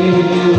You.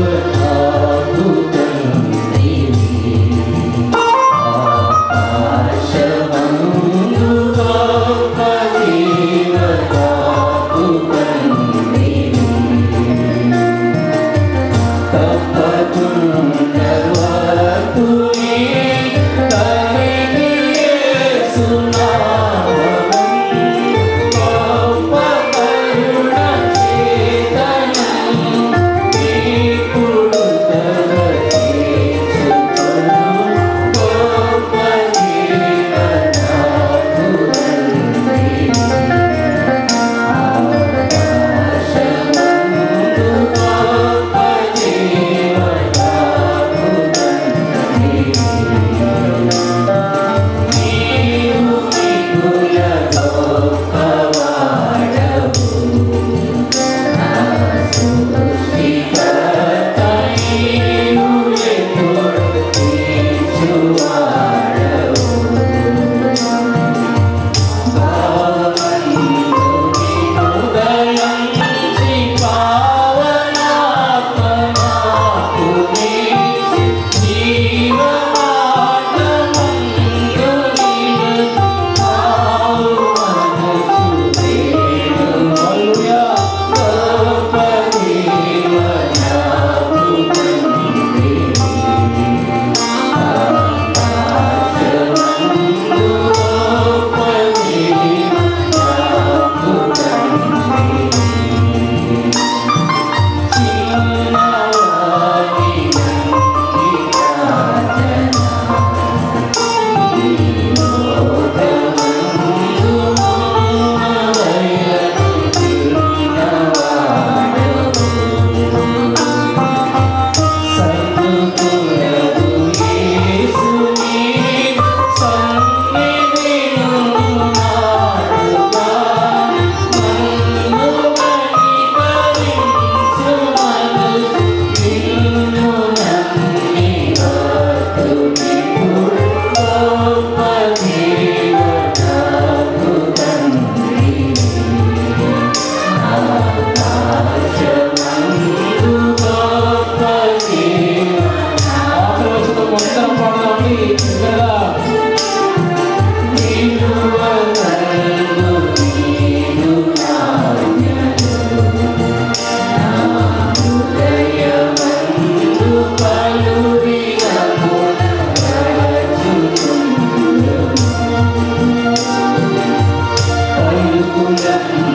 Hallelujah.